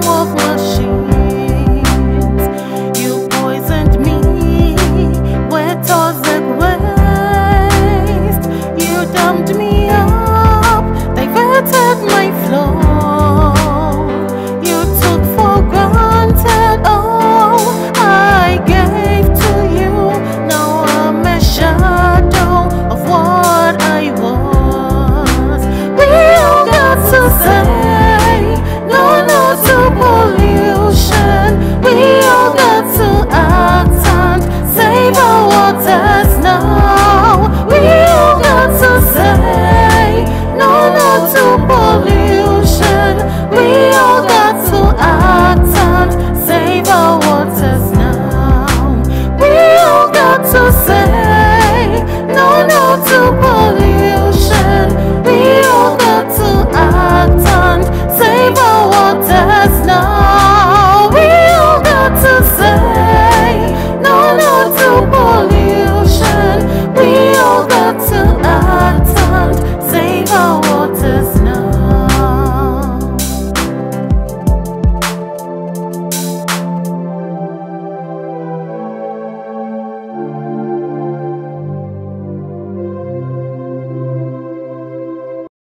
walk